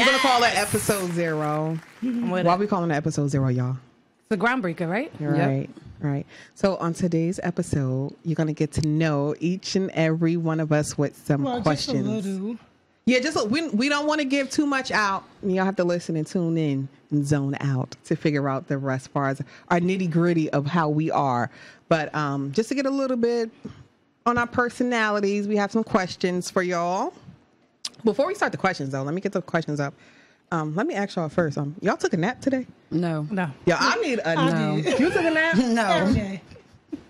episode zero. We're gonna call it episode zero. with Why are we calling it episode zero, y'all? It's a groundbreaker, right? Right. Right. So on today's episode, you're gonna get to know each and every one of us with some Well, questions. just a little. Yeah, just a- we we don't want to give too much out. Y'all have to listen and tune in and zone out to figure out the rest, as far as our nitty gritty of how we are. But um, just to get a little bit on our personalities, we have some questions for y'all. Before we start the questions, though, let me get the questions up. Um, let me ask y'all first. Um, y'all took a nap today? No. No. Yeah, I need a I nap. did. You took a nap? No. Okay.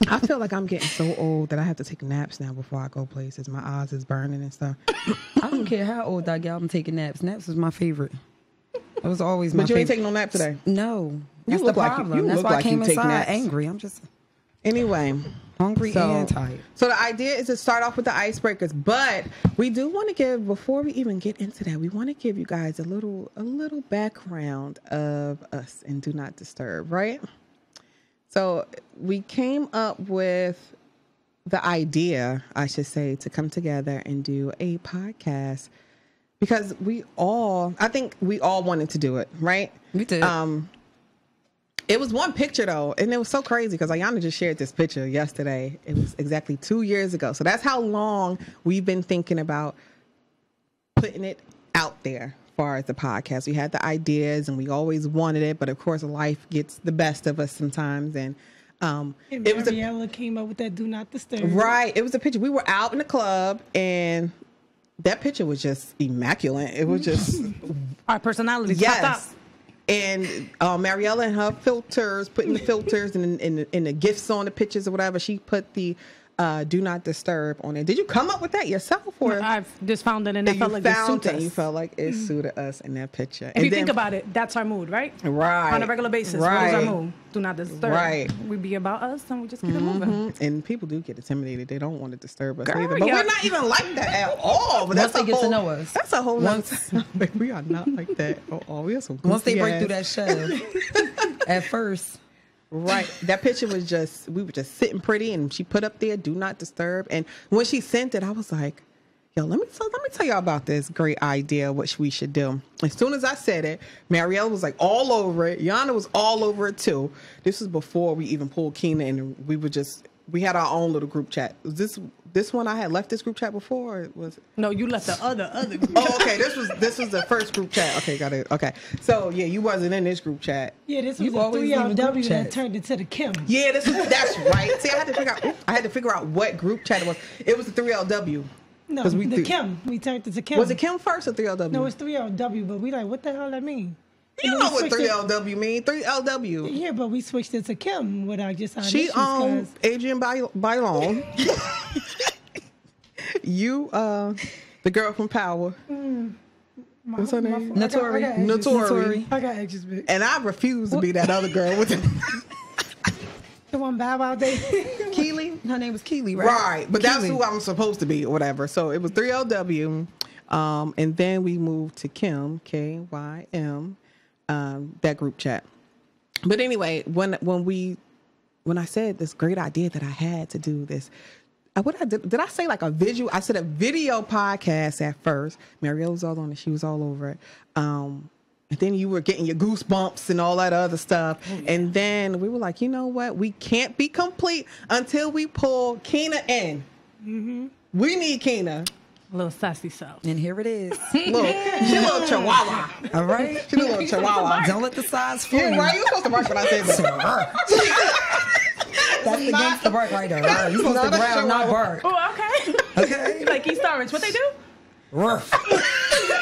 I feel like I'm getting so old that I have to take naps now before I go places. My eyes is burning and stuff. I don't care how old I get. I'm taking naps. Naps is my favorite. It was always my favorite. But you ain't taking no nap today. No. That's look the like you- problem. you That's look why like I came you take inside naps. angry. I'm just Anyway, hungry so, and tired. so the idea is to start off with the icebreakers, but we do want to give before we even get into that, we want to give you guys a little a little background of us and do not disturb, right? So we came up with the idea, I should say, to come together and do a podcast because we all, I think we all wanted to do it, right? We did. Um, it was one picture though, and it was so crazy because Ayana just shared this picture yesterday. It was exactly two years ago. So that's how long we've been thinking about putting it out there as far as the podcast. We had the ideas and we always wanted it, but of course life gets the best of us sometimes. And um, And it was a, Mariella came up with that "Do Not Disturb." right. It was a picture. We were out in the club and that picture was just immaculate. It was just Our personalities popped Yes. And uh, Mariella and her filters, putting the filters and, and, and the gifts on the pictures or whatever, she put the uh, "Do Not Disturb" on it. Did you come up with that yourself, or I've just found it and I felt like it found suits it? us. You felt like it suited us in that picture. if you think about it, that's our mood, right? Right. On a regular basis. What Right. is our mood? Do not disturb. Right. We be about us and we just keep it moving. And people do get intimidated; they don't want to disturb us Girl, either. But yeah. we're not even like that at all. But Once that's a they get to know us. That's a whole Once- nother topic. We are not like that. Oh, oh we are some Once they goofy break through that ass- shell, at first, Right. That picture was just we were just sitting pretty and she put up there do not disturb and when she sent it I was like, "Yo, let me tell, let me tell y'all about this great idea what we should do." As soon as I said it, Marielle was like all over it. Yana was all over it too. This was before we even pulled Keena and we were just we had our own little group chat. This this one I had left this group chat before or was No, you left the other other group. Oh, okay. This was this was the first group chat. Okay, got it. Okay. So, yeah, you wasn't in this group chat. Yeah, this You was a three leave a group LW that chat. turned into the Kim. Yeah, this is that's right. See, I had to figure out. I had to figure out what group chat it was. It was the three LW. No, 'Cause we the threw- Kim. We turned it to Kim. Was it Kim first or three LW? No, it's three LW, but we like, what the hell that mean? You know what switched three it- LW mean? Three LW. Yeah, but we switched it to Kim without just our She initials, um 'cause- Adrienne By- Bailon. you uh the girl from Power. my- what's her my- name? I got- I got Naturi. Naturi. I got exes, big. And I refuse to be that other girl with the The one Bow Wow Day. Kiely, her name was Kiely, right? Right, but that's who I'm supposed to be or whatever. So it was 3LW. Um, and then we moved to Kim, K Y M, um, that group chat. But anyway, when when we when I said this great idea that I had to do this, uh, what I did, did I say like a visual? I said a video podcast at first. Marielle was all on it. She was all over it. Um, and then you were getting your goosebumps and all that other stuff. And then we were like, you know what? We can't be complete until we pull Kina in. We need Keena. A little sassy self. And here it is. Look, she a little chihuahua. All right. She a little chihuahua. Don't let the size fool Yeah, you. right? You supposed to bark when I said that. That's the not- gangster bark right there. You supposed to a growl, not chihuahua. bark. Oh, okay. Okay. like East Orange. What they do? Ruff.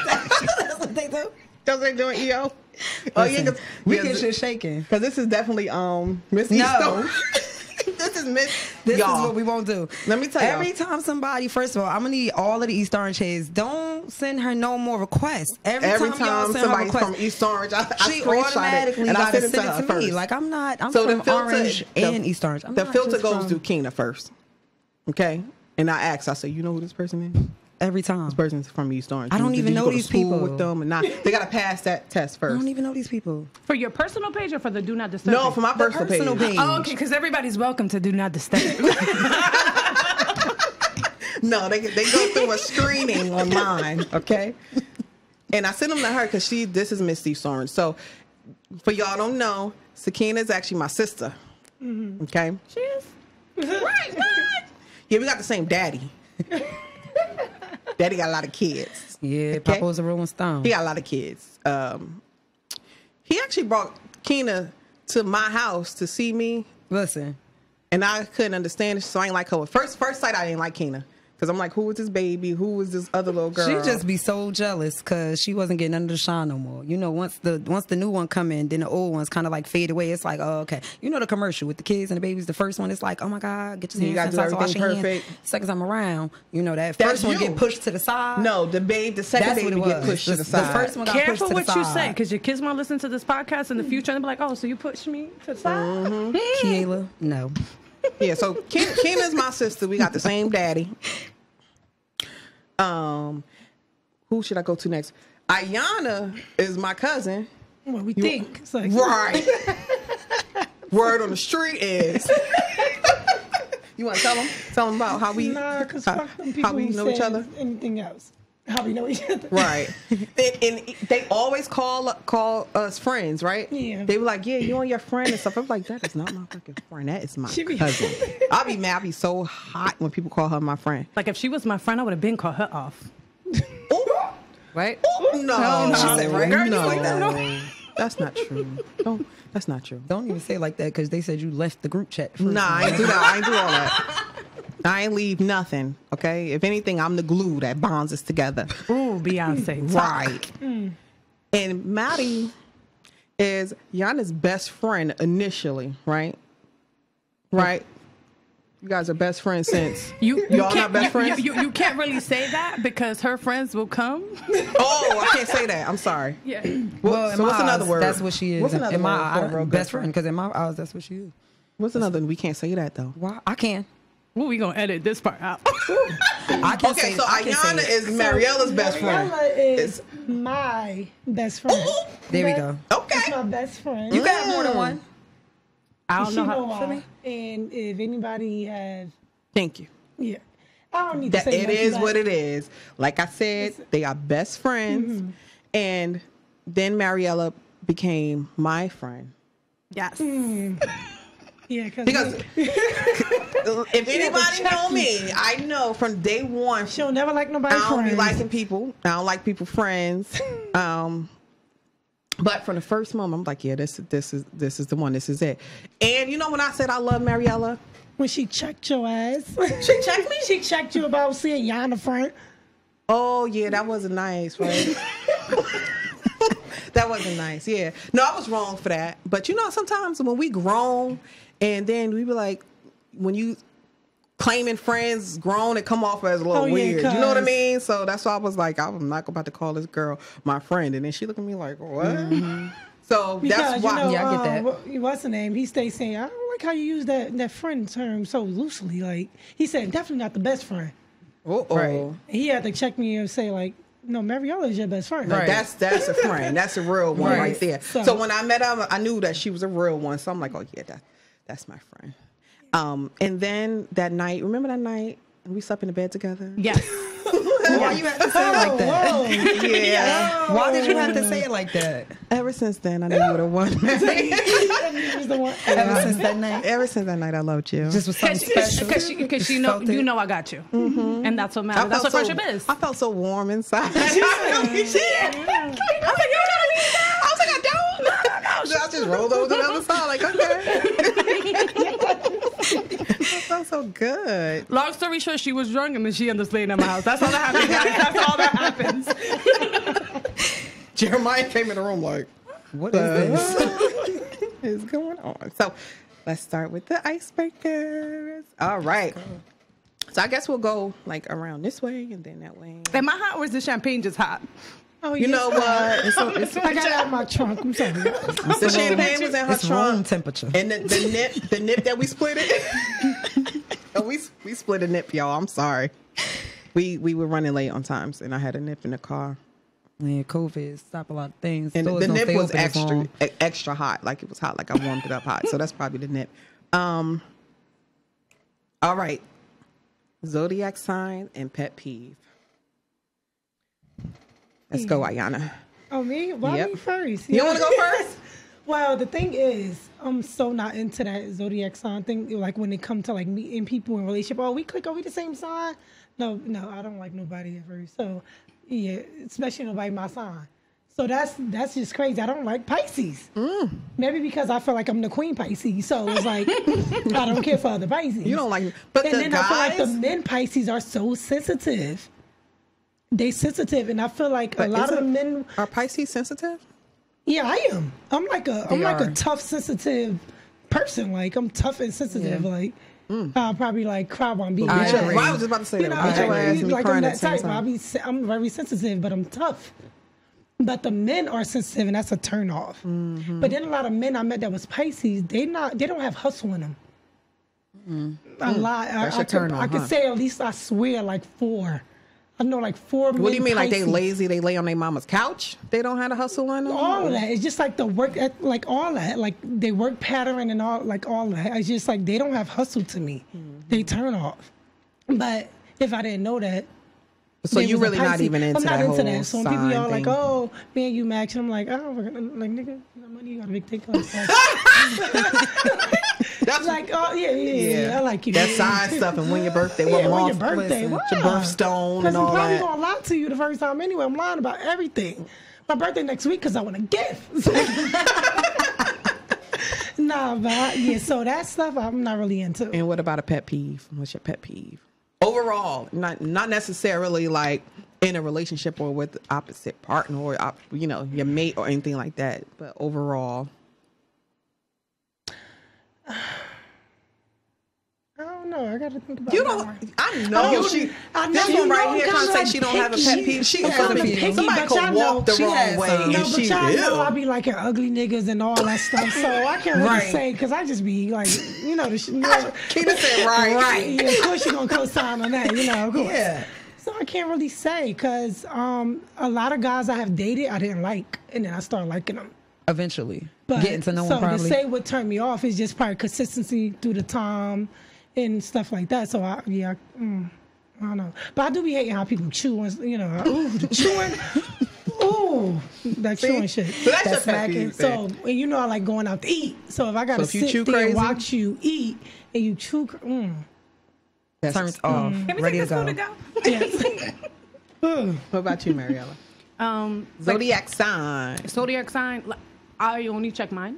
That's what they do. Because they doing EO. Oh, yeah, Listen, because we get shit shaking. Because this is definitely um Miss No. This is Miss. This y'all. is what we won't do. Let me tell y'all. Every time somebody, first of all, I'm gonna need all of the East Orange heads. Don't send her no more requests. Every, Every time, time y'all send her somebody's from East Orange, I, I she automatically it and I gotta send it to to me. Like I'm not. I'm so from the filter, Orange the, and East Orange. I'm the filter goes from- through Keena first. Okay, and I asked. I said, "You know who this person is? Every time. This person's from East Orange. I don't Did even know these people. with them, and not. They got to pass that test first. I don't even know these people. For your personal page or for the Do Not Disturb? No, for my personal, personal page. page. Oh, okay, because everybody's welcome to Do Not Disturb. No, they they go through a screening online. Okay. and I sent them to her because she. This is Miss Steve Soren. So, for y'all don't know, Sakina is actually my sister. Mm-hmm. Okay. She is. Right. What? Yeah, we got the same daddy. daddy got a lot of kids. Yeah, Okay. Papa was a Rolling Stone. He got a lot of kids. Um, he actually brought Kina to my house to see me, Listen, and I couldn't understand it, so I ain't like her. First, first sight, I didn't like Keena because I'm like, who is this baby? Who is this other little girl? she just be so jealous because she wasn't getting under the shine no more. You know, once the once the new one come in, then the old ones kind of like fade away. It's like, oh, okay. You know the commercial with the kids and the babies. The first one, it's like, oh my god, get your You hands gotta do sanitizer, wash everything your hands. perfect. Second time around, you know that That's first one you. get pushed to the side. no, the babe, the second that's what baby it get pushed the, to the side. the first one got Careful pushed to what you say, because your kids might listen to this podcast in the future and be like, "Oh, so you pushed me to the side." Mm-hmm. Kiela, no. Yeah, so Ke- is my sister. We got the same daddy. Um, who should I go to next? Ayana is my cousin. What we think. It's like, Right. Word on the street is. you want to tell them? Tell them about how we Nah, how, fuck them people how we know each other. Anything else. How we know each other. Right. and, and they always call call us friends, right? Yeah. They were like, "Yeah, you and your friend and stuff." I'm like, "That is not my fucking friend. That is my She be- I'll be mad. I'll be so hot when people call her my friend. Like if she was my friend, I would have been called her off. Ooh. Right? No, no, She said, right? Girl, Girl, you you like like that? that? That's not true. Don't. that's not true. Don't even say it like that because they said you left the group chat. First. Nah, I ain't do that. I ain't do all that. I ain't leave nothing. Okay. If anything, I'm the glue that bonds us together. Ooh, Beyonce. talk. Right. Mm. And Maddie is Yana's best friend initially, right? Right. You guys are best friends since. You, you Y'all can't, best you- friends? You, you, you can't really say that because her friends will come. oh, I can't say that. I'm sorry. Yeah. Well, in so my what's another eyes, word? That's what she is. What's another in my word for a real best friend. Because in my eyes, that's what she is. What's another? We can't say that though. Why? I can. Well, we gonna edit this part out. I can Okay, say, so I can say Ayana it. is Mariella's best friend. Mariella is my best friend. There we go. Okay. That's my best friend. You got more than one. I don't she know know how. why. And if anybody has, Thank you. yeah, I don't need That to say it much is about what it is. Like I said, they are best friends, Mm-hmm. and then Mariella became my friend. Yes. Yeah, cause if anybody know me, I know from day one she'll never like nobody. I don't be liking people. I don't like people friends. Um, but from the first moment, I'm like, yeah, this this is this is the one. This is it. And you know when I said I love Mariella, when she checked your ass. she checked me. she checked you about seeing Yana friend. Oh yeah, that wasn't nice, right? That wasn't nice. Yeah. No, I was wrong for that. But you know, sometimes when we grown and then we be like, when you claiming friends grown, it come off as a little Oh, yeah, weird. you know what I mean? So that's why I was like, I'm not about to call this girl my friend. And then she looked at me like, what? Mm-hmm. So Because that's why. you know, Yeah, I get that. Uh, what- what's the name? He stays saying, I don't like how you use that that friend term so loosely. Like he said, definitely not the best friend. Uh-oh. Right. He had to check me and say like, no, Mariella is your best friend. Like, That's that's a friend. That's a real one right, Right. there. So, So- when I met her, I knew that she was a real one. So I'm like, oh yeah, that that's my friend. Um, and then that night, remember that night we slept in the bed together? Yes. Why you have to say it like that? Whoa. Yeah. Why did you have to say it like that? Ever since then, I knew you were the one. He was the one- Ever since that night, Ever since that night, I loved you. just was something special. Because she, cause she know, it. you know I got you. Mm-hmm. And that's what matters. That's what so, friendship is. I felt so warm inside. I was like, you don't need that. I was like, I don't. No, no, no. I just rolled over to the other side, like, okay. I felt so good. Long story short, she was drunk and then she ended up staying at my house. That's all that happened. That's all that happens. Jeremiah came in the room like, What is this? what is going on? So let's start with the icebreakers. All right. So I guess we'll go like around this way and then that way. Am I hot or is the champagne just hot? Oh, You yes. know what? It's, a, it's, I got it out of my trunk. I'm sorry. The champagne was in her it's room temperature. And the, the nip, the nip that we split it. oh, we we split a nip, y'all. I'm sorry. We we were running late on times, and I had a nip in the car, Yeah, COVID stopped a lot of things. and Stores the nip was extra long. extra hot, like it was hot, like I warmed it up hot. So that's probably the nip. Um. All right, zodiac sign and pet peeve. Let's go, Ayana. Oh me? Why Yep. me first? You want to go first? Well, the thing is, I'm so not into that zodiac sign thing. Like when it comes to like meeting people in relationship, oh, we click, are we the same sign? No, no, I don't like nobody at first. So, yeah, especially nobody my sign. So that's that's just crazy. I don't like Pisces. Mm. Maybe because I feel like I'm the queen Pisces. So it's like I don't care for other Pisces. You don't like, but and the then guys. I feel like the men Pisces are so sensitive. They sensitive, and I feel like a lot of the men are Pisces sensitive. yeah, I am. I'm like a I'm They like a tough, sensitive person. Like I'm tough and sensitive. Like I'll probably like cry I'm being I your- I was just about to say You that. know, your like, like I'm that type. I'll be I'm very sensitive, but I'm tough. But the men are sensitive, and that's a turn off. Mm-hmm. But then a lot of men I met that was Pisces, they not they don't have hustle in them. A lot. I, Mm. That's I could, I on, could huh? say at least I swear like four. I know like four. What do you mean, like they lazy? They lay on their mama's couch? They don't have to hustle on them. all of that. It's just like the work, like all that, like they work pattern and all, like all that. It's just like they don't have hustle to me. Mm-hmm. They turn off. But if I didn't know that, So you really not Pisces. even into I'm not that into whole that. So when people y'all like, oh, me and you match, and I'm like, oh, we're gonna- like nigga, you got money, you got a big dick. That's like, oh yeah, yeah, yeah, yeah, I like you. That sign stuff and when your birthday, what Yeah, when your birthday, wow. your birthstone Because and I'm probably that. gonna lie to you the first time anyway. I'm lying about everything. My birthday next week because I want a gift. nah, but I- yeah. So that stuff I'm not really into. And what about a pet peeve? What's your pet peeve? Overall, not not necessarily like in a relationship or with opposite partner or you know your mate or anything like that, but overall. I don't know. I gotta think about You that don't. one. I know Oh, she. I know this you one right know here can't say kinda she don't have a pet peeve. She I'm could kinda be. picky, Somebody but could y'all walk know the she wrong has way some. No, but she y'all know I will. be liking ugly niggas and all that stuff, so I can't really Right. say because I just be like, you know, the sh- you know, Keita said right. right. Yeah, of course you're gonna co-sign on that, you know. Of course. Yeah. So I can't really say because um, a lot of guys I have dated I didn't like, and then I started liking them. Eventually, But getting to know so him probably. to say what turned me off is just probably consistency through the time and stuff like that. So I yeah, I, mm, I don't know. But I do be hating how people chew and you know, ooh, the chewing. Ooh, that chewing shit. So that's that smacking. So and you know I like going out to eat. So if I gotta So if sit there crazy? and watch you eat and you chew, cr- mm, That's- turns off, Mm. Can we ready take to this go. food to go? yes. What about you, Mariella? Um, like, Zodiac sign. zodiac sign. like, I only check mine,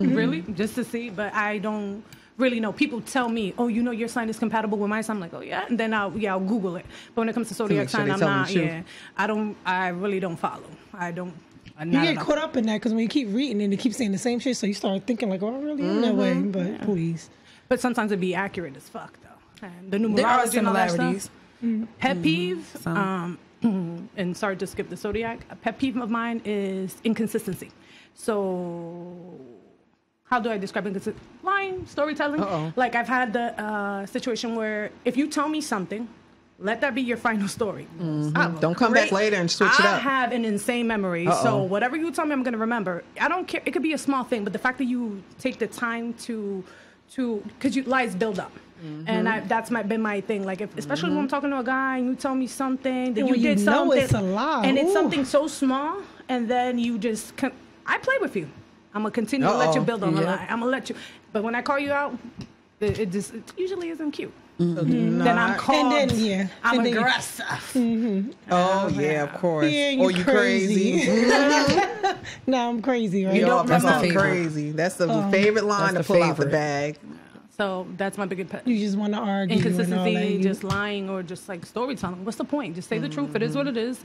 mm-hmm. really, just to see. But I don't really know. People tell me, "Oh, you know your sign is compatible with my sign." I'm like, "Oh yeah," and then I'll yeah I'll Google it. But when it comes to zodiac make sure sign, I'm not. Yeah, I don't. I really don't follow. I don't. I You get at caught up in that because when you keep reading and they keep saying the same shit, so you start thinking like, "Oh, I really am that way." Mm-hmm. But please. But sometimes it be accurate as fuck though. And the numerology There are and all that similarities. stuff. Pet peeve, Some. um, and sorry to skip the zodiac. A pet peeve of mine is inconsistency. So, how do I describe inconsistency? Lying, storytelling. Uh-oh. Like I've had the uh, situation where if you tell me something, let that be your final story. I have a Don't come back later and switch it up. I have an insane memory, so Uh-oh. whatever you tell me, I'm gonna remember. I don't care. It could be a small thing, but the fact that you take the time to, to, because you lies build up. Mm-hmm. And I, that's my, been my thing. Like, if, especially when I'm talking to a guy and you tell me something that you you did something, it's a lie, and it's something so small, and then you just, I play with you. I'm gonna continue to let you build on the Yep. lie. I'm gonna let you, but when I call you out, it, it just it usually isn't cute. Mm-hmm. So do mm-hmm. Then I'm not- called. then, yeah. I'm And then you- aggressive. Mm-hmm. Oh yeah, of course. Yeah, or you oh, you crazy. no, I'm crazy, right? You don't that's remember. crazy. That's the oh. favorite line to That's the pull out the bag. So that's my biggest pet. You just want to argue and all that. inconsistency, just lying or just like storytelling. What's the point? Just say the truth. It is what it is.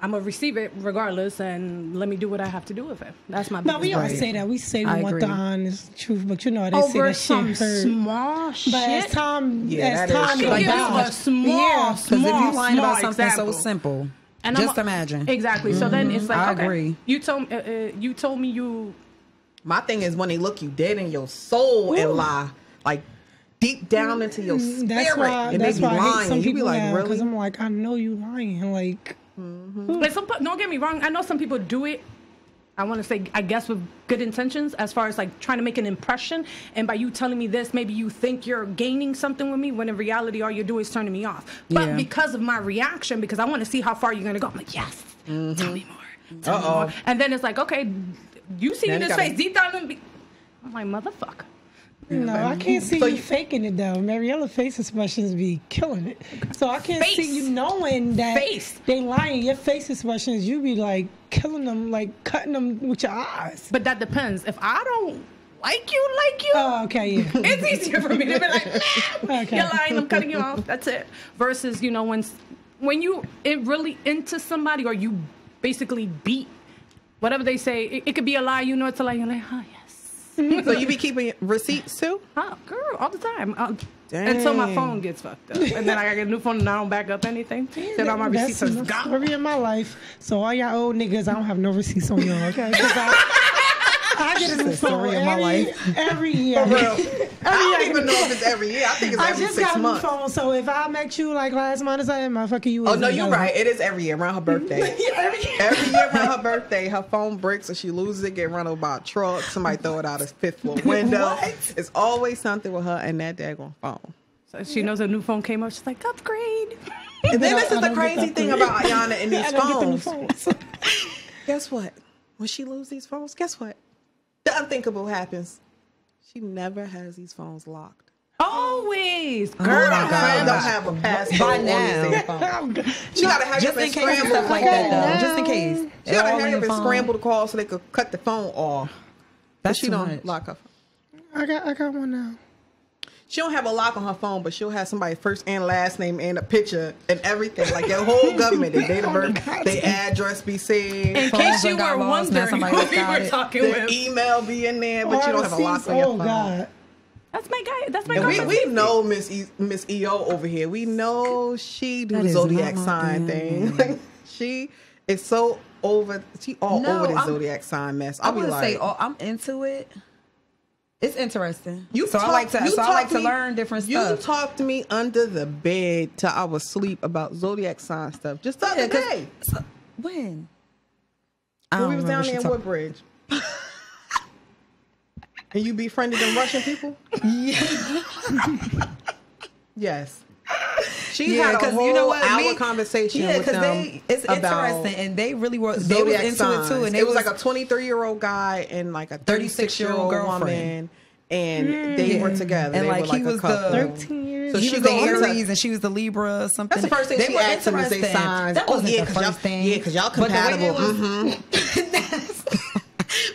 I'm gonna receive it regardless, and let me do what I have to do with it. That's my. Biggest. No, we biggest always say that. We say we I want the honest truth, but you know they say that some shit hurt. small But shit. as time, Yeah, as that is time true. goes Give by, a small, yeah, Because if small, you lying about something example. so simple, And I'm just a- imagine. Exactly. So then it's like, I okay, agree. You told uh, uh, you told me you My thing is when they look you dead in your soul and lie, like deep down into your spirit, Mm, That's why. and That's they be why lying. some you be like, really? because I'm like, I know you lying. Like, Like some, don't get me wrong. I know some people do it. I want to say, I guess, with good intentions, as far as like trying to make an impression. And by you telling me this, maybe you think you're gaining something with me, when in reality, all you're doing is turning me off. But Yeah. because of my reaction, because I want to see how far you're going to go, I'm like, yes. Tell me more. Tell me Uh-oh. more. And then it's like, okay, you see Then you this face deep down in me. I'm like, motherfucker. No, I can't see So you you- faking it though. Mariella face expressions be killing it. So I can't Face. see you knowing that Face. they lying. Your face expressions, you be like killing them, like cutting them with your eyes. But that depends. If I don't like you, like you, Oh, okay, yeah. it's easier for me to be like, nah, Okay. you're lying. I'm cutting you off. That's it. Versus, you know, when when you it really into somebody or you basically beat whatever they say, it, it could be a lie. You know, it's a lie. You're like, oh yes, So you be keeping receipts too? oh girl, all the time. Uh, until my phone gets fucked up, and then I gotta get a new phone and I don't back up anything. Then all my That's receipts are the gone. story of my life. So all y'all old niggas, I don't have no receipts on y'all, okay? 'Cause I, I get a new phone story of my every, life. every year. For real. I don't year. even know if it's every year. I think it's I every just six got a new phone, so if I met you like last month or something, motherfucker, you Oh no, you're right. It is every year around her birthday. Yeah, every year. Every year around her birthday, her phone breaks or she loses it, get run over by a truck. Somebody throw it out a fifth floor window. What? It's always something with her and that daggone phone. So she knows a new phone came up. She's like, upgrade. And then this is the crazy thing about Ayana and these I don't get the new phones. phones. Guess what? When she loses these phones, guess what? The unthinkable happens. She never has these phones locked. Always, Girl, girl. my friend don't have a passcode By on now. this phone. She gotta have Just you in case and and stuff like that, though. Just in case. She gotta have in you up and scramble the call so they could cut the phone off. But she too don't much. lock her phone. I got, I got one now. She don't have a lock on her phone, but she'll have somebody's first and last name and a picture and everything. Like your whole government, their date of birth, their address be saved, In case you done got were lost, wondering who else we were it. talking their with, email be in there, but Or you don't have a lock on your Oh phone. God. that's my guy. That's my And we, we know Miss e, Miss EO over here. We know she do the zodiac sign thing. thing. she is so over. She all No, over this I'm- zodiac sign mess. I I'll be like, say oh, I'm into it. It's interesting. You so I talk- like to you so I talk like to me- learn different stuff. You talked to me under the bed till I was asleep about zodiac sign stuff just the other Yeah, 'cause- day so- when? I when we was down there in talk- Woodbridge. and you befriended them Russian people? yes. She Yeah, had a because whole you know what? hour me- conversation Yeah, with because them they it's about interesting, and they really were they was zodiac into signs. it too, and it they was, like a 23 year old guy and like a 36 year 36-year-old girlfriend. woman, and they were together. And, they like, were like he a was the- 13 years. So he she was the go into- Aries and she was the Libra or something. That's the first thing they she were asked him is they interesting. signs. That Oh, wasn't yeah, the 'cause y'all- first thing. Yeah, because y'all But the way they compatible. was- mm-hmm.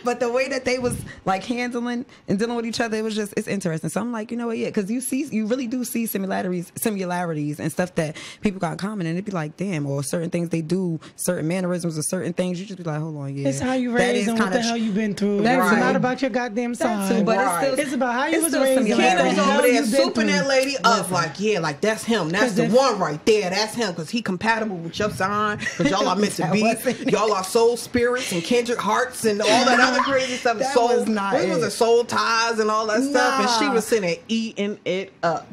but the way that they was like handling and dealing with each other, it was just it's interesting. So I'm like, you know what, yeah, because you see, you really do see similarities, similarities and stuff that people got in common, and it'd be like, damn, or certain things they do, certain mannerisms or certain things, you just be like, hold on, yeah, It's how you raised is and what the hell you been through. That's right. not about your goddamn sign. too, but Right. it's still It's about how you it's was raised and similarities. Keenan was How over there souping that lady up like, yeah, like that's him. That's the one right there. That's him because he compatible with your sign. Because y'all are meant to be. Y'all are soul spirits and kindred hearts and all that other crazy stuff. That soul, was not what was it. it? Soul ties and all that stuff. And she was sitting there eating it up.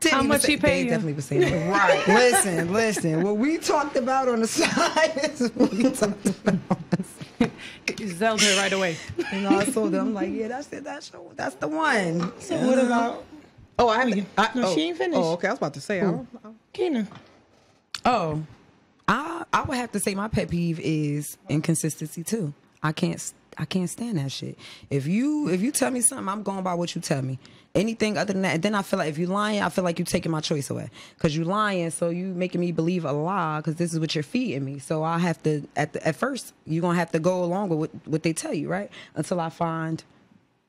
Didn't How much say- he pay they you? Definitely was saying that. Right. listen, listen. What we talked about on the side is what we talked about. On the. Zelda her right away. And I told them, I'm like, yeah, that's it. That's your, that's the one. So what about Oh, I have to. I, No, oh, she ain't finished. Oh, okay. I was about to say. I don't, I don't- Kena? Oh, I I would have to say my pet peeve is inconsistency too. I can't I can't stand that shit. If you if you tell me something, I'm going by what you tell me. Anything other than that, then I feel like if you're lying, I feel like you're taking my choice away because you're lying. So you making me believe a lie because this is what you're feeding me. So I have to at the, at first you're gonna have to go along with what, what they tell you, right? Until I find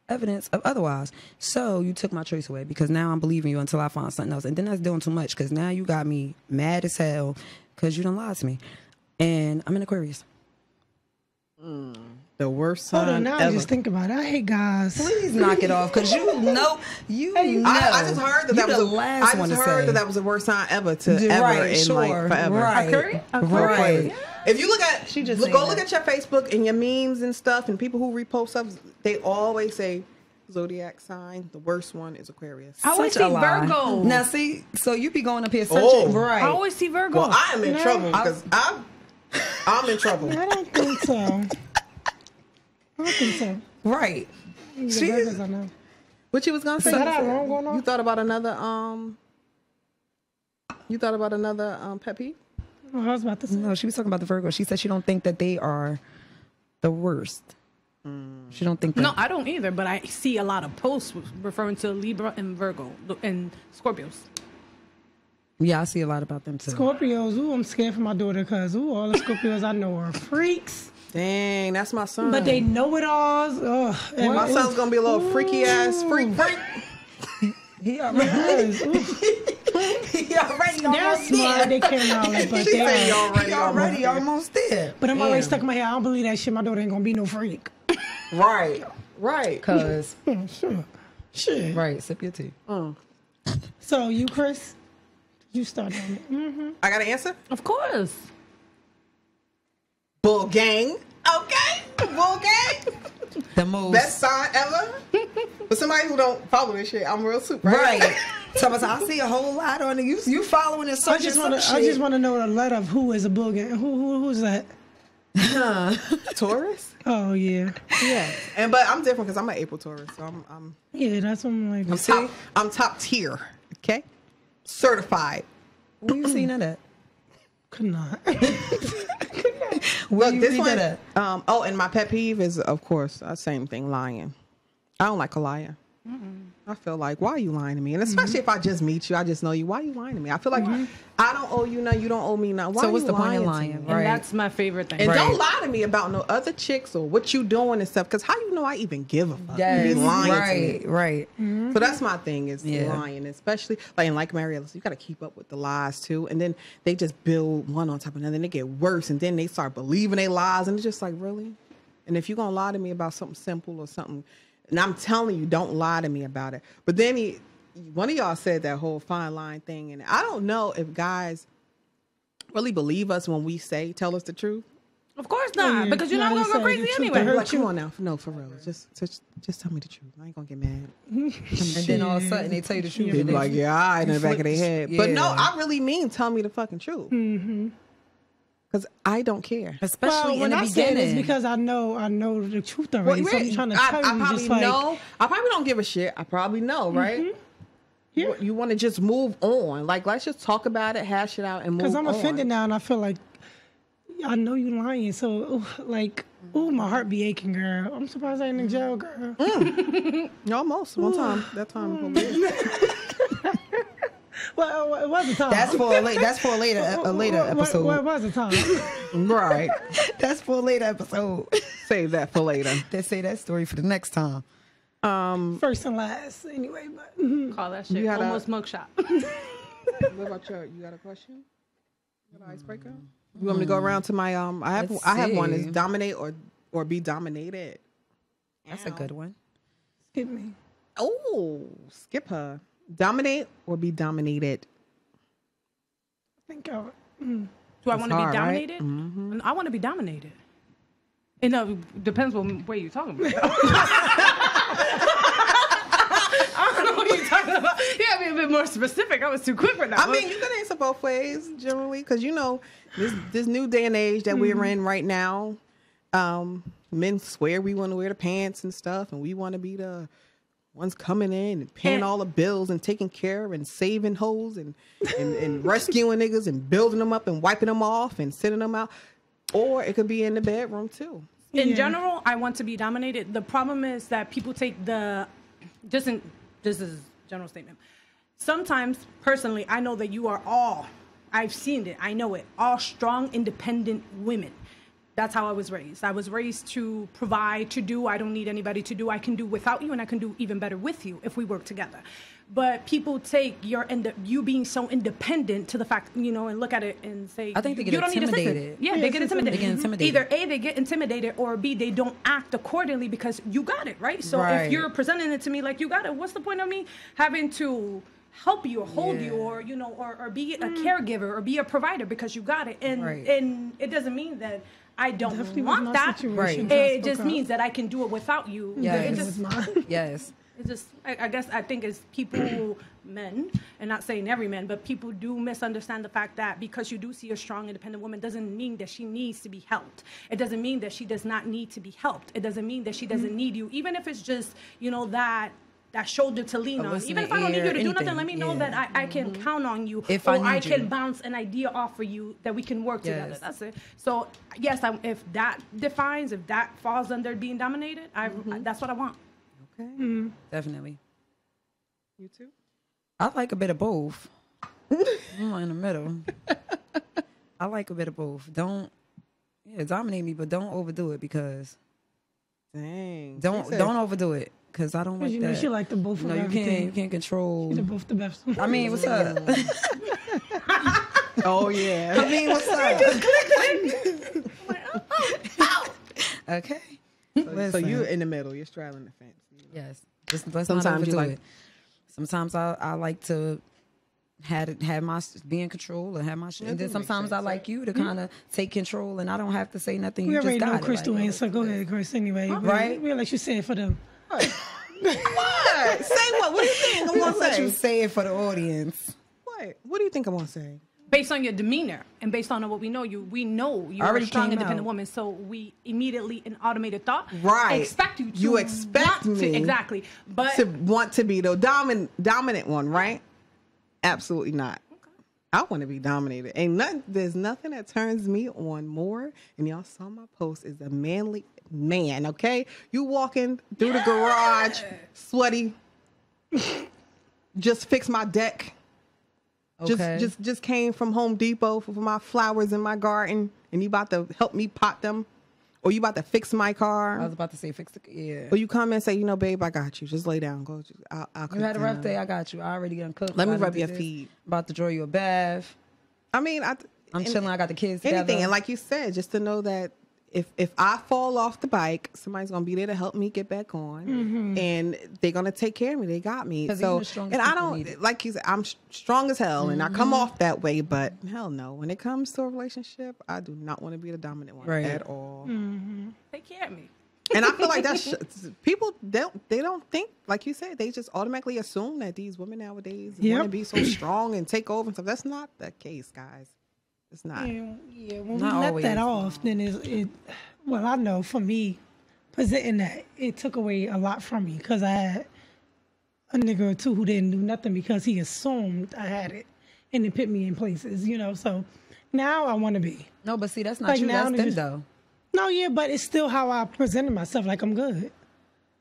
evidence of otherwise. So you took my choice away because now I'm believing you until I find something else. And then that's doing too much because now you got me mad as hell because you done lied to me. And I'm an Aquarius. Mm. The worst Hold sign on, now ever. I just think about it. I hate guys. Please knock it off because you know, you know. I, I just heard that you that was the last I one just to heard say. that that was the worst sign ever to Yeah, ever right, in sure, like forever. right. Aquarius? Right. If you look at She just look, go saying look that. at your Facebook and your memes and stuff, and people who repost stuff, they always say zodiac sign. The worst one is Aquarius. I always Such see. Virgo. Now see, so you be going up here searching, Oh. right? I always see Virgo. Well, I am in No. trouble because I'm I'm in trouble. I don't think so. I don't think so. right. The She- Virgos I know. What you was gonna say? Is that wrong going on? You thought about another um. You thought about another um pet peeve? Oh, I was about to say. No, she was talking about the Virgo. She said she don't think that they are the worst. She don't think that. No, I don't either. But I see a lot of posts referring to Libra and Virgo and Scorpios. yeah, I see a lot about them too. Scorpios, ooh, I'm scared for my daughter because ooh, all the Scorpios I know are freaks, Dang, that's my son. but they know it alls. Oh, my son's gonna be a little freaky ass freak freak. He already, he already They're almost smart, there. they care knowledge, but She they say already, He already almost there. But I'm already stuck in my head. I don't believe that shit. My daughter ain't gonna be no freak. Right, right. Cause Sure. Shit. right, sip your tea. So you, Chris, you start on it. Mm-hmm. I got an answer. Of course. Bull gang. Okay, bull gang. The most Best sign ever. But somebody who don't follow this shit, I'm real super. right. so I see a whole lot on it. You you following this? I just want to. I just want to know the letter of who is a boogie. Who, who who's that? Huh. Taurus. Oh yeah, Yeah, and but I'm different because I'm an April Taurus, so I'm I'm yeah. That's what I'm like. I'm top, I'm top tier. Okay, certified. Where you seen that at? Could not. Where Look, this one. that Um. Oh, and my pet peeve is, of course, uh, same thing. Lying. I don't like a liar. I feel like, why are you lying to me? And mm-hmm. especially if I just meet you, I just know you. Why are you lying to me? I feel like mm-hmm. I don't owe you nothing. You don't owe me nothing. Why So are what's you the point in to lying, me? And Right. that's my favorite thing. And Right. don't lie to me about no other chicks or what you doing and stuff. Because how you know I even give a fuck? You be lying right, to me. right. So mm-hmm. that's my thing is Yeah. lying, especially like and like Mariella, you got to keep up with the lies too. And then they just build one on top of another, and they get worse, and then they start believing they lies, and it's just like really. And if you're gonna lie to me about something simple or something, and I'm telling you, don't lie to me about it. But then he, one of y'all said that whole fine line thing, and I don't know if guys really believe us when we say tell us the truth. of course not, yeah. because you're not Yeah, gonna go crazy the truth anyway. hurt Like, you. come on now, no, for real, just just just tell me the truth. I ain't gonna get mad. And then all of a sudden they tell you the truth. They and be then like, yeah, I in the back of their head. But no, I really mean tell me the fucking truth. Mm-hmm. Because I don't care. especially well, in when the I say beginning. this because I know I know the truth Well, already. so I'm right, trying to I, tell I you, probably just like know. I probably don't give a shit. I probably know, mm-hmm. right? Yeah. You, you want to just move on. Like, let's just talk about it, hash it out, and move because I'm on. offended now, and I feel like I know you lying. So like, oh, my heart be aching, girl. I'm surprised I ain't in jail, girl. Mm. Almost one time. That time. over there. well, it was a time. that's for a late. That's for a later a later What- what- episode. What, was a time? right. That's for a later episode. Save that for later. Let's say that story for the next time. First and last, anyway. But mhm. Call that shit You had a- almost mugshot. What about your? You got a question? You got an icebreaker? You want me to go around to my um? I have Let's I have one. Is dominate or or be dominated? That's a good one. skip me. Oh, skip her. Dominate or be dominated? I think I. Mm. Do I want to hard, be right? dominated? Mm-hmm. I want to be dominated. It no, depends what way you're talking about. I don't know what you're talking about. You gotta be a bit more specific. I was too quick for that. I mean, you can answer both ways generally, because you know this this new day and age that we're mm-hmm. in right now. Um, men swear we want to wear the pants and stuff, and we want to be the ones coming in and paying And- all the bills and taking care of and saving hoes and, and and rescuing niggas and building them up and wiping them off and sending them out. Or it could be in the bedroom too. in Yeah. general, I want to be dominated. The problem is that people take the just in this is general statement. Sometimes, personally, I know that you are all. I've seen it. I know it. All strong, independent women. That's how I was raised. I was raised to provide, to do. I don't need anybody to do. I can do without you, and I can do even better with you if we work together. But people take your ind- you being so independent to the fact, you know, and look at it and say, I think they you get don't need intimidated. Yeah, Yeah, they get intimidated. They get intimidated. Either a, they get intimidated, or B, they don't act accordingly because you got it, right? So Right. if you're presenting it to me like you got it, what's the point of me having to help you or hold you or you know or, or be a mm. caregiver or be a provider because you got it and Right. and it doesn't mean that I don't Definitely want that. Right. It just means that I can do it without you. Yes. It just. Yes. it just I, I guess I think it's people, men, and not saying every man, but people do misunderstand the fact that because you do see a strong, independent woman doesn't mean that she needs to be helped. It doesn't mean that she does not need to be helped. It doesn't mean that she doesn't need you, even if it's just you know that that shoulder to lean on. Even if I don't need you to do nothing, let me know yeah. that I, I can mm-hmm. count on you, If or I I, can you. bounce an idea off of you that we can work together. That's it. So yes, I, if that defines, if that falls under being dominated, I, mm-hmm. I that's what I want. Okay. Mm-hmm. Definitely. You too. I like a bit of both. I'm in the middle. I like a bit of both. Don't yeah, dominate me, but don't overdo it because Dang. don't said- don't overdo it because I don't like you that. know she like the both no, of you can't you can't control. They're both the best. I mean, what's up? Oh yeah. I mean, what's up? Oh, oh, oh. okay. so Listen. you're in the middle. You're straddling the fence. Yes. Let's, let's Sometimes not you overdo like- it. Sometimes I, I like to had it have my be in control and have my shit. and then that makes sometimes I like you to hmm? kind of take control and I don't have to say nothing. we you already just got know it. Crystal Like, answer. Go ahead, Chris. Anyway, Right. We'll let you say it for them. What? say what? What do you think I'm I'm gonna gonna let you say? say it for the audience. What? What do you think I'm gonna say? based on your demeanor and based on what we know you, we know you're Already a strong, independent out. woman. So we immediately, in automated thought, Right. expect you to You expect want to- me exactly, but To want to be the dominant dominant one, right? Absolutely not. I want to be dominated. Ain't nothing. There's nothing that turns me on more. And y'all saw my post is a manly man. Okay, you walking through the garage, sweaty. just fix my deck. Okay. Just just just came from Home Depot for, for my flowers in my garden, and you about to help me pot them, or you about to fix my car, I was about to say fix the yeah. or you come and say, you know, babe, I got you. Just lay down. Go. I'll, I'll You cook had a rough day. I got you. I already done cooked. Let me rub your this. feet. About to draw you a bath. I mean, I. I'm and chilling. I got the kids Anything, together. and like you said, just to know that if if I fall off the bike, somebody's gonna be there to help me get back on, and they're gonna take care of me. They got me. So, even and I don't need like you said, I'm s- strong as hell, and I come off that way. But hell no, when it comes to a relationship, I do not want to be the dominant one Right. at all. take care of me. And I feel like that's people don't they don't think like you said they just automatically assume that these women nowadays want to be so strong and take over and stuff. That's not the case, guys. It's not. Yeah, yeah. When Not we let always. that off, then it's, it. Well, I know for me, presenting that it took away a lot from me because I had a nigga or two who didn't do nothing because he assumed I had it, and it put me in places, you know. So now I want to be. no, but see, that's not Like you. now That's them just- though. No, yeah, but it's still how I presented myself. Like I'm good.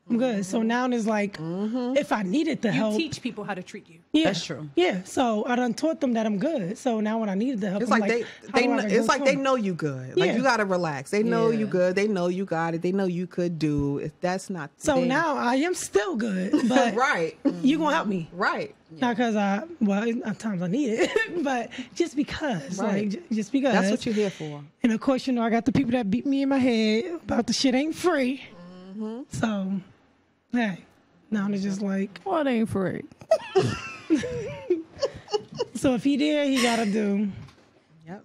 I'm good. So now it's like, if I needed the help. You help, teach people how to treat you. yeah, That's true. Yeah, so I done taught them that I'm good. So now when I needed the help, It's I'm like, like, they, how they, do I kn- go it's like they know you good. Like Yeah. you gotta relax. They know you good. They know you got it. They know you could do. If that's not So they- now I am still good, but right, you gonna help me. right. Not because I, well, at times I need it, but just because, Right. like, j- just because. That's what you're here for. And of course, you know, I got the people that beat me in my head about the shit ain't free. Mm-hmm. So, hey, now they're just like, What ain't free? so if he did, he gotta do. Yep.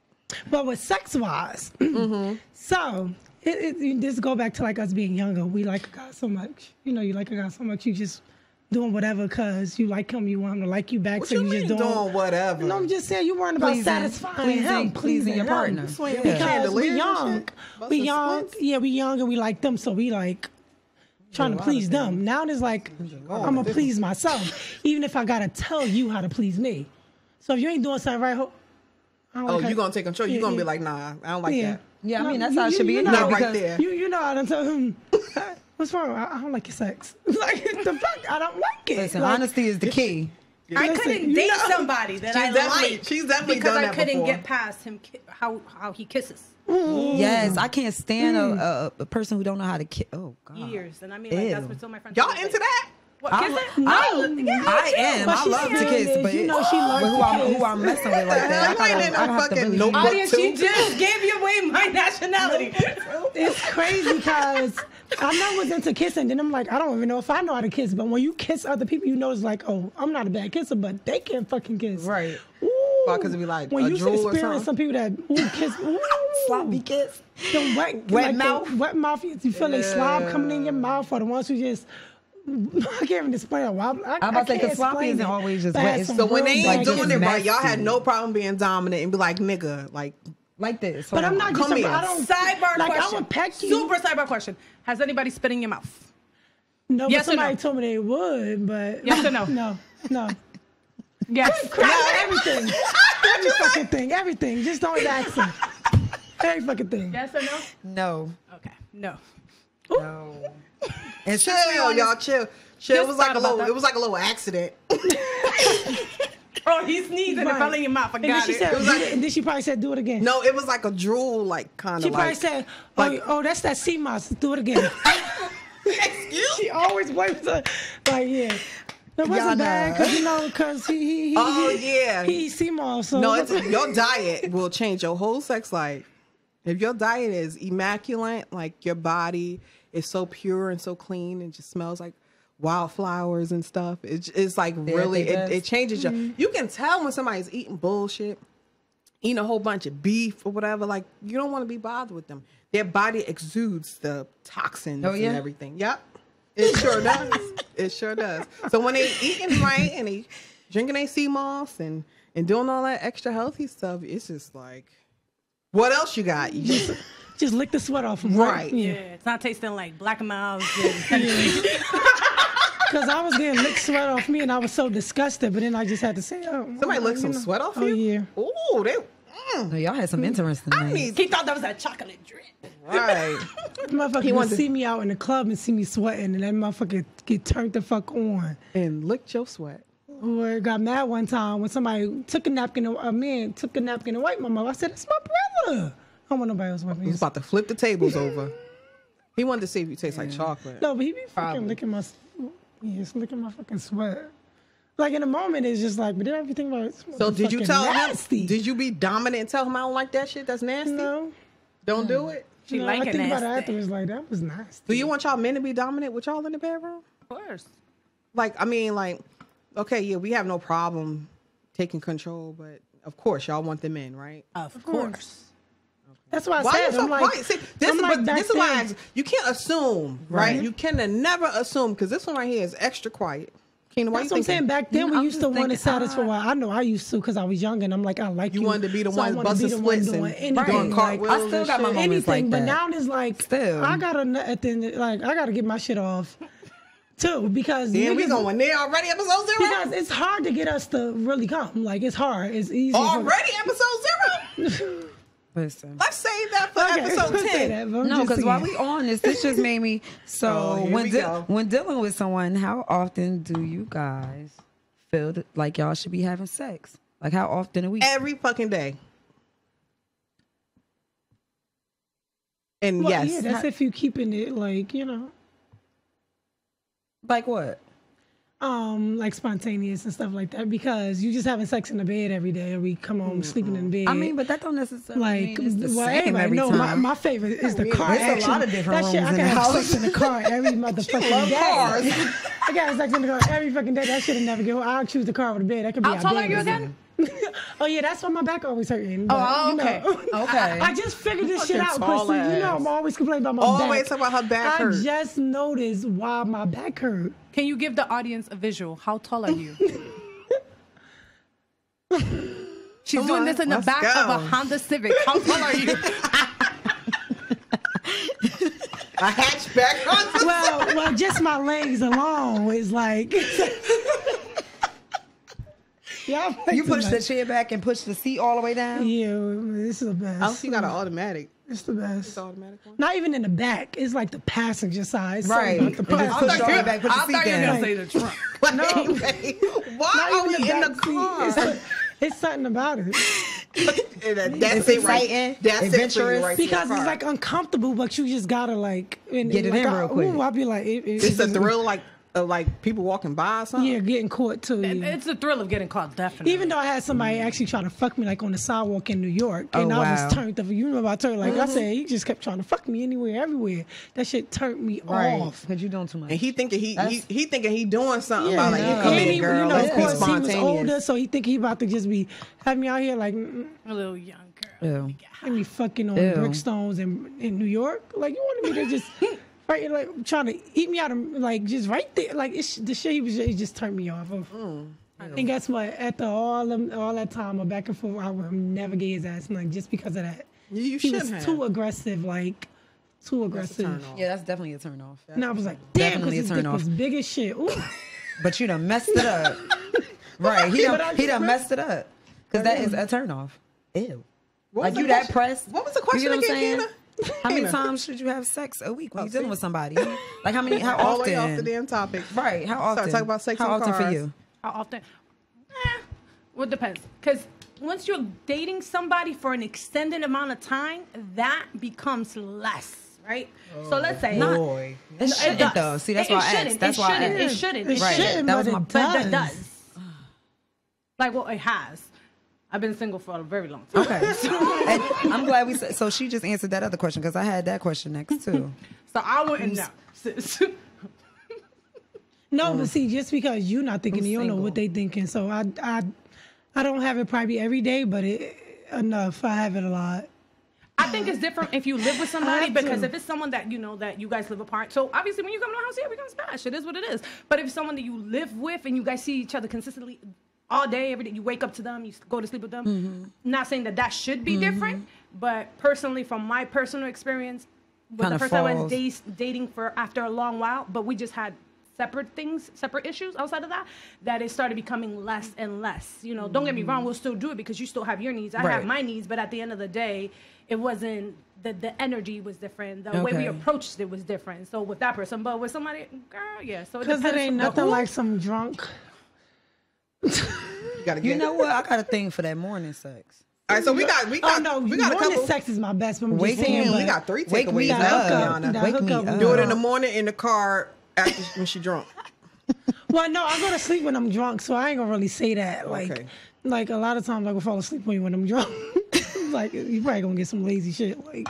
But with sex wise, Mm-hmm. so it, it, you just go back to like us being younger. We like a guy so much. You know, you like a guy so much, you just doing whatever because you like him, you want him to like you back. What so you you mean just doing, doing whatever? No, I'm just saying you weren't about Pleasing- satisfying pleasing- him, pleasing your him. partner. Yeah. Because chandeliers we and young, we young, yeah, we young and we like them, so we like trying to please them. Now it's like I'm gonna please myself, even if I gotta tell you how to please me. So if you ain't doing something right, ho- I don't Oh, like you how- gonna take control? You Yeah, gonna be like, nah, I don't like yeah. that. Yeah, I mean that's you- how it you- should be. you know- Not right there. You you know I done tell him. What's wrong? I, I don't like your sex. like the fuck, I don't like it. Listen, Like, honesty is the key. I Listen, couldn't date know- somebody that She's I definitely- liked she's definitely because done I that couldn't before. get past him ki- how how he kisses mm. Yes, I can't stand a, mm. a, a person who don't know how to kiss. Oh God, years, and I mean like that's Ew. what some my friends. Y'all into say. that? What I, kissing? I, yeah, I am. I love to kiss, but you know she likes who I'm kiss. who I'm messing with like that. I You ain't in no have to fucking really. notebook. Audience, she just gave you away my nationality. It's crazy because I know was into kissing. Then I'm like, I don't even know if I know how to kiss. But when you kiss other people, you know it's like, oh, I'm not a bad kisser, but they can't fucking kiss. Right. Ooh. Why, 'cause it be like when a you drool experience something? some people that ooh, kiss, ooh, Sloppy kiss. the wet, Wet like the mouth? wet mouth. You feel like slob coming in your mouth, or the ones who just. I can't even explain it. Well, I, I'm about to say, I can't 'cause sloppy isn't it. always just wet. had It's- some So when they bad ain't doing kisses. it right, y'all had no problem being dominant and be like, nigga, like, Like this. But I'm not just. Come here. I don't. Sidebar like, question. I would peck you. Super sidebar question. Has anybody spit in your mouth? No, Yes but or no? somebody told me they would, but Yes or no? no, no. Yes. Crap, everything, every fucking thing, everything. Just don't ask them. Every fucking thing. yes or no? No. Okay. No. No. And Chill, since on y'all, chill. Chill. It was like a little. that. It was like a little accident. Oh, he sneezed and it fell in your mouth. I And then got she it. said, It was like- and then she probably said, "Do it again." No, it was like a drool, like kind of. she probably like. said, "Oh, like- oh, that's that sea moss. Do it again." Excuse she always blames her. Like, yeah. It wasn't bad because you know because he he he, Oh, he, yeah. he eats sea moss. So No, it's your diet will change your whole sex life. If your diet is immaculate, like your body is so pure and so clean and just smells like wildflowers and stuff, it's, it's like really it, it changes your. Mm-hmm. You can tell when somebody's eating bullshit, eating a whole bunch of beef or whatever. Like you don't want to be bothered with them. Their body exudes the toxins Oh, yeah? and everything. Yep, it sure does. It sure does. So when they eating right and they drinking they sea moss and and doing all that extra healthy stuff, it's just like, what else you got? You just just lick the sweat off him. Right. Yeah, Yeah. it's not tasting like black mouths and Because I was getting lick sweat off me and I was so disgusted, but then I just had to say, "Oh, somebody well, lick some know. sweat off Oh you. yeah. Ooh, they. Mm, Oh, y'all had some interesting I names. need he thought that was that chocolate drip. right. Motherfucker He would wanted to- see me out in the club and see me sweating, and that motherfucker get turned the fuck on. and licked your sweat. Or got mad one time when somebody took a napkin, a man took a napkin and wiped my mouth. I said, "It's my brother." I don't want nobody else wiping He was about to flip the tables over. He wanted to see if you taste like chocolate. No, but he be fucking Probably. licking my, s- just licking my fucking sweat. Like in a moment, it's just like, but then everything about it. So did you tell nasty. him? Did you be dominant and tell him I don't like that shit? That's nasty. No, Don't do it. She no. like I it think about it nasty. afterwards. Like that was nasty. Do you want y'all men to be dominant with y'all in the bedroom? Of course. Like, I mean, like, okay, yeah, we have no problem taking control, but of course, y'all want the men, right? Of course. course. That's why I Why said you so I'm like, quiet? See, this I'm is like but this is why I then- ask, you can't assume, right? Right. You can never assume because this one right here is extra quiet. Keenan, why That's you what I'm saying. Back then, we I'm used to want to thinking, satisfy. ah. I know I used to because I was young and I'm like, I like you. You wanted to be the So one wanna be busting the one doing and anything. doing like, cartwheels. I still got my and shit. moments anything, like but now it's like Still. I gotta at the end, like I gotta get my shit off too because Damn, we niggas- going there already, episode zero. because it's hard to get us to really come. Like it's hard. It's easy. already episode zero. Listen. Let's save that for Okay, episode let's ten. that, No, because while saying. we on this, this just made me. So Oh, when we de- when dealing with someone, how often do you guys feel that, like y'all should be having sex? Like how often a week? Every fucking day. And Well, yes, yeah, that's if you keeping it like you know, like what? Um, like spontaneous and stuff like that. Because you just having sex in the bed every day, and we come home sleeping in the bed. I mean, but that don't necessarily like mean it's the well, same everybody every know time. my, my favorite is the car there's a lot of different that shit, rooms I can have house. sex in the car every motherfucking love day. cars. I got sex in the car every fucking day. That shit never go. I'll choose the car over the bed. That could be How our tall are bed you or again? Something. oh yeah, that's why my back always hurting. but, Oh, you know. okay. Okay. I just figured this shit out, Fucking tall Kristen. You know ass. I'm always complaining about my Always back. talk about her back I hurt. just noticed why my back hurt. Can you give the audience a visual? How tall are you? She's Come doing on, this in the let's back of a Honda Civic. How tall are you? a hatchback. on Well, well, just my legs alone is like. Y'all play You push the chair back and push the seat all the way down. Yeah, this is the best. Oh, you got an automatic. It's the best. It's automatic one. Not even in the back. It's like the passenger side. It's Right. something about the passenger push it all the way back, put the I seat thought you were gonna say the trunk. Wait, No. wait. Why Not are we even in the back car? It's, it's something about it. That- That's It's it right. exciting, That's it adventurous. right. Because it's like uncomfortable, but you just gotta like and, Get it like, in I, real quick. Ooh, I'll be like, it, it, it's a thrill, like of like people walking by or something. Yeah, getting caught too. yeah. It's the thrill of getting caught, definitely. Even though I had somebody mm. actually try to fuck me like on the sidewalk in New York, and Oh, I wow. was turned up. You remember I turned like I mm-hmm. said, he just kept trying to fuck me anywhere, everywhere. That shit turned me off. Because you doing too much. And he thinking he, he he thinking he doing something Yeah, about like you and come he, girl. you know, Let's of be course, he was older, so he think he about to just be have me out here like mm, mm. a little young girl. Ew. have me fucking on Ew. brickstones in in New York. Like you wanted me to just. Right, like trying to eat me out of like just right there, like it's the shit he was it just turned me off. of. Mm. And guess what? After all them, all that time of back and forth, I would never get his ass like just because of that. You, you he should was have. too aggressive. Like too aggressive. Turn off. Yeah, that's definitely a turn off. And I was like, damn, Definitely because a his turn dick was off. big as shit. Ooh. But you done messed it up. right. He done, he done messed- messed it up. Because that is a turn off. Ew. What Like was you the that question? pressed. What was the question get what again, saying? Kena? How many times should you have sex a week when Oh, you're dealing with somebody? Like how many? How All the often? way off the damn topic. Right. How often? Start talking about sex How and often for you? How often? Eh, well, it depends. Because once you're dating somebody for an extended amount of time, that becomes less, right? so let's say Boy. It No, shouldn't does. though. See, that's It- why it I asked. shouldn't. That's it why I shouldn't. asked. It shouldn't. It It Right. shouldn't, That but was it my- But does. that does. Like, well, it has. I've been single for a very long time. Okay. and I'm glad we said. So she just answered that other question because I had that question next too. So I wouldn't know. sis. No, but see, just because you're not thinking, you don't know what they're thinking. So I, I, I don't have it probably every day, but it enough. I have it a lot. I think it's different if you live with somebody I because do. if it's someone that you know that you guys live apart. So obviously, when you come to my house, yeah, we're gonna smash. It is what it is. But if it's someone that you live with and you guys see each other consistently all day, every day, you wake up to them, you go to sleep with them. Mm-hmm. Not saying that that should be different, but personally, from my personal experience, with Kinda the person I was dating for after a long while, but we just had separate things, separate issues outside of that, that it started becoming less and less. You know, don't get me wrong, we'll still do it because you still have your needs. I Right. have my needs, but at the end of the day, it wasn't the the energy was different. The way we approached it was different. So with that person, but with somebody, girl, yeah. So it Because it depends ain't nothing like some drunk. You gotta get You know what? I got a thing for that morning sex. All right, so we got we Oh got no, we got a morning couple. sex is my best. But I'm Wake just saying, me- but we got three Wake me takeaways. that now, hookup, Rihanna. Wake me up. Do it in the morning in the car after when she drunk. Well, no, I go to sleep when I'm drunk, so I ain't gonna really say that. Like, Okay. like a lot of times I go fall asleep when when I'm drunk. like you probably gonna get some lazy shit. Like,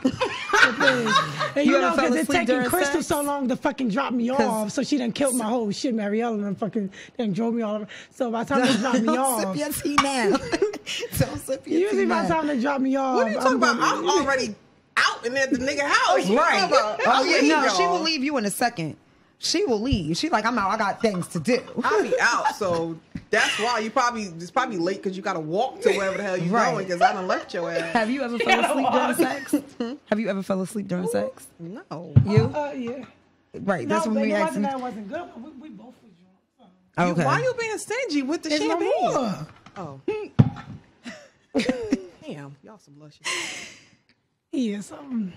and you, You know, because it's taking Crystal sex? so long to fucking drop me off, so she done killed my whole shit. Mariella and fucking then drove me all over. So by the time they drop me Don't off, sip your tea now. Don't sip your usually tea by the time they drop me off, What are you talking about? gonna- I'm already out and at the nigga house. Oh, right. Oh yeah, no, she will leave you in a second. She will leave. She like, I'm out. I got things to do. I'll be out, so that's why you probably it's probably late because you got to walk to wherever the hell you Right. going because I done left your ass. Have you ever fell asleep during sex? Have you ever fell asleep during sex? No, You? Uh, yeah. Right. No, That's when but we asked. wasn't that wasn't good, but we, we both was drunk. So. Okay. why you being stingy with the It's no champagne? more. Oh, damn, y'all some luscious. Yeah, something.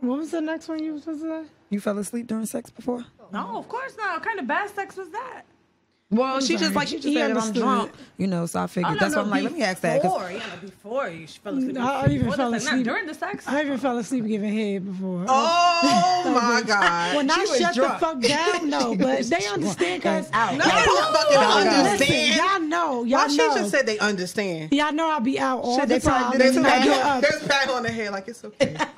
What was the next one you was supposed to say? You fell asleep during sex before? No, of course not. What kind of bad sex was that? Well, she just like she just He said if I'm understood. drunk, you know. So I figured Oh, no, that's no, why I'm like, let me ask that. Before, yeah, before you fell asleep. I even fell asleep. Not during the sex. I even fell asleep giving head before. Oh my god! When I shut drunk. the fuck down, no, but they understand because. No, they don't fucking understand. y'all know, y'all Why she just said they understand? y'all know I'll be out all Shit, the time. There's too. and I pat, get up. there's pat on the head like it's okay.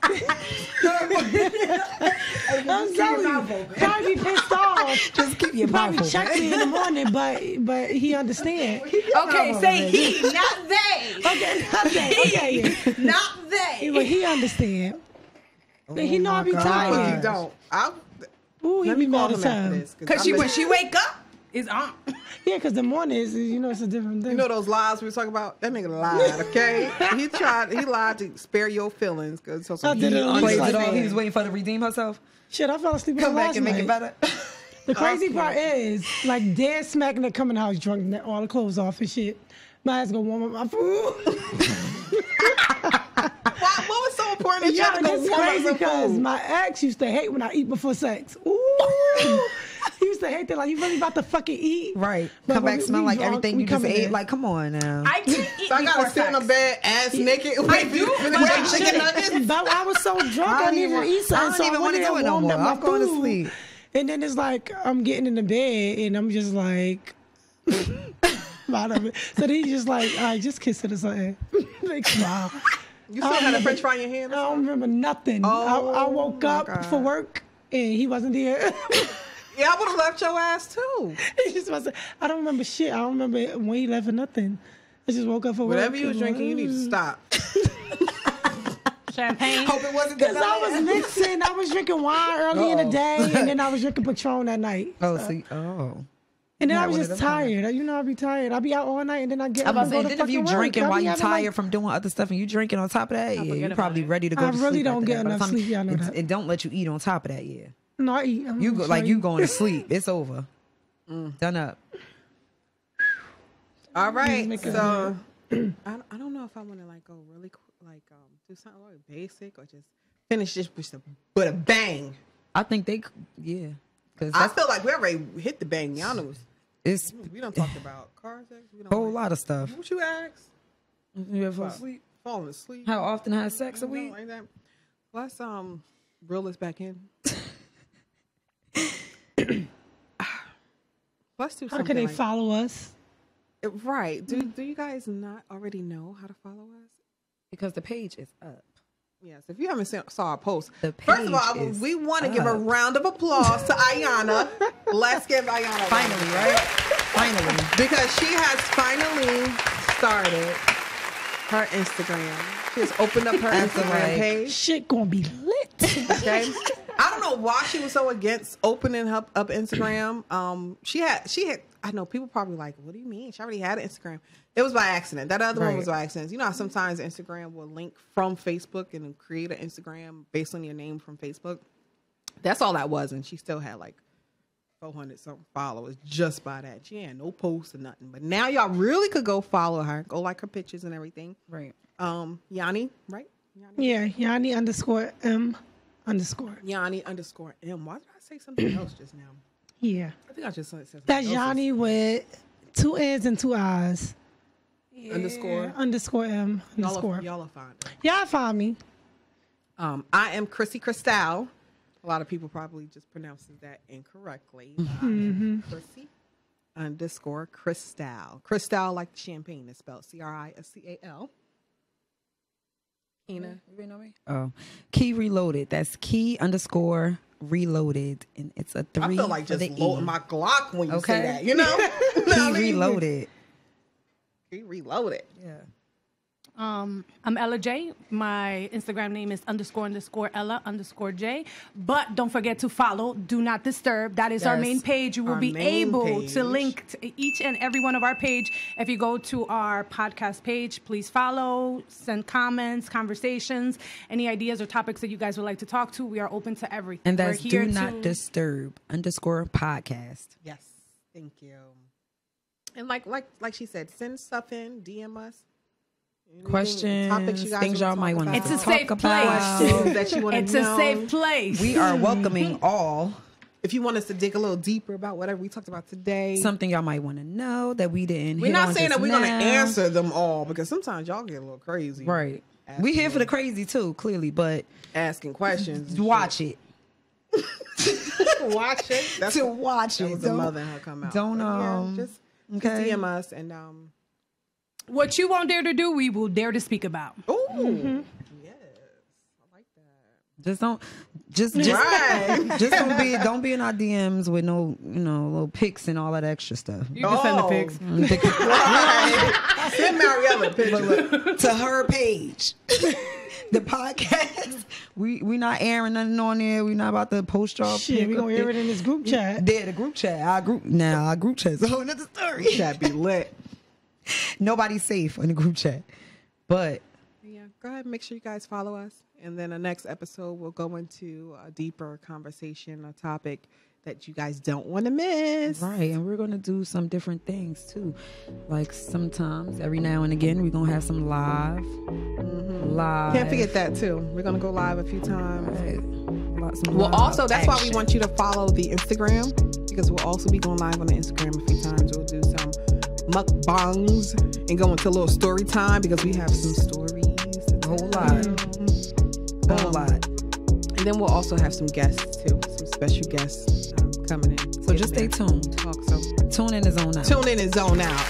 I'm you, probably be pissed off. Just keep your mouth Probably check me in the morning, but but he understand. Okay, say he, not they. Okay, not okay, okay. Not they. But he understand. But he know oh I be But tired. you don't. I Ooh, he let be me call mad as him after hell. this Because she when she wake up is on. Yeah, because the morning is, you know, it's a different thing. You know those lies we were talking about? That nigga lied, okay? he tried. He lied to spare your feelings because so I did it on Plays Like it off. He was waiting for her to redeem herself. Shit, I fell asleep Come on back last and make night. it better. The crazy part is, like, dead smacking to come in the house drunk, and all the clothes off and shit. My ass gonna warm up my food. Why, what was so important that you yeah, had to go it's warm up crazy because my ex used to hate when I eat before sex. Ooh. he used to hate that. Like, you really about to fucking eat? Right. But come back, we- smell like drunk, everything you just coming ate. in. Like, come on now. I can eat So I gotta sit in sex. the bed, ass naked, I wait do, for the but I chicken shouldn't. nuggets. But I was so drunk, I I, didn't even even- eat something. I don't so even wanna went do in it no more. I'm going to sleep. And then it's like I'm getting in the bed and I'm just like out of it. So then he's just like, all right, just kiss it or something. like smile. You still had a um, French fry in your hand? I don't remember nothing. Oh, I, I oh woke up God. for work and he wasn't there. Yeah, I would have left your ass too. he just wasn't. I don't remember shit. I don't remember when he left or nothing. I just woke up for work. Whatever you was drinking, you need to mm. stop. Champagne. Hope it wasn't Cause I was mixing. I was drinking wine early in the day, and then I was drinking Patron that night. Oh, see. Oh. And then Not I was just them kind. tired. You know, I'd be tired. I'd be out all night and then I get I'm up about to and say, go to then if you fucking work. drinking I'd while you having, tired like- from doing other stuff and you drinking on top of that, yeah, you're probably it. ready to go I to really sleep. don't get that. Enough time- sleep, y'all know that. it don't let you eat on top of that, yeah. No, I eat. I'm You go like you going to sleep. It's over. Mm. Done up. All right. make So I, don't- I don't know if I want to like go really qu- like um do something really basic or just finish this with a with a bang. I think they, yeah, because I feel like we already hit the bang. Y'all know it's we don't talk about car sex. We don't a whole lot of stuff. What you ask? You ever fall asleep? Falling asleep. How often have sex a week? like that. Let's um reel this back in. Let's do How can they like- follow us? Right. Do do you guys not already know how to follow us? Because the page is up. Yes, if you haven't seen, saw our post, The first of all, we want to give a round of applause to Ayana. Let's give Ayana a round Finally, right? Finally. because she has finally started her Instagram. She has opened up her Instagram like- page. Shit gonna be lit. Okay, I don't know why she was so against opening up, up Instagram. Um, she had she had. I know people probably like, what do you mean? She already had an Instagram. It was by accident. That other one was by accident. You know, how sometimes Instagram will link from Facebook and create an Instagram based on your name from Facebook. That's all that was, and she still had like 400 something followers just by that. She had no posts or nothing. But now y'all really could go follow her, go like her pictures and everything. Right. Um, Yanni, right? Yanni, yeah, Yanni underscore M underscore. Yanni underscore M. Why did I say something else just now? Yeah. I think I just That's else. Yanni with two N's and two I's. Underscore. Underscore M Y'all underscore. are, y'all are fine. Y'all find me. Um, I am Chrissy Cristal. A lot of people probably just pronounces that incorrectly. Mm-hmm. Chrissy underscore Cristal. Cristal like champagne is spelled C R I S C A L. Ina. Oh, key reloaded. That's key underscore reloaded, and it's a three. I feel like just the loading E. my Glock when you Okay. say that. You know? You know what I Key reloaded. Key reloaded. Yeah. Um, I'm Ella J. My Instagram name is underscore underscore Ella underscore J. But don't forget to follow Do Not Disturb. That is our main page. You will be able page. to link to each and every one of our page. If you go to our podcast page, please follow, send comments, conversations, any ideas or topics that you guys would like to talk to. We are open to everything. And that's We're here do not to- disturb underscore podcast. Yes. Thank you. And like like like she said, send stuff in, DM us. Anything- Questions, things y'all might wanna It's a talk safe about. place. That you want to It's know. a safe place. We are welcoming all. If you want us to dig a little deeper about whatever we talked about today, Something y'all might want to know that we didn't. we're hit not on saying just that we're going to answer them all because sometimes y'all get a little crazy. Right. Asking We here for the crazy too, clearly, but asking questions. and watch it. watch it. That's To what- watch that it. was Don't- mother and her come out. don't, But yeah, um, just, okay. just DM us and um. What you won't dare to do, we will dare to speak about. Ooh, mm-hmm. yes, I like that. Just don't. Just just Right. just don't be don't be in our DMs with no you know little pics and all that extra stuff. You can send the Oh. pics. Mm. Right. Send Mariella a picture. to her page. the podcast. We we not airing nothing on there. We not about to post y'all. Shit, pic we up gonna hear it in this group chat. There, the group chat. Our group now. Our group chat's a whole nother story. That be lit. Nobody's safe in the group chat, but Yeah, go ahead and make sure you guys follow us. And then the next episode, we'll go into a deeper conversation, a topic that you guys don't want to miss. right, and we're gonna do some different things too. Like sometimes, every now and again, we're gonna have some live, mm-hmm. live. Can't forget that too. We're gonna go live a few times. Right. Well, also that's why we want you to follow the Instagram because we'll also be going live on the Instagram a few times. We'll do some mukbangs and go into a little story time because we have some stories. a whole lot, a whole Um, lot. And then we'll also have some guests too, some special guests um, coming in. So just stay tuned. Talk so Tune in the zone out. tune in and zone out.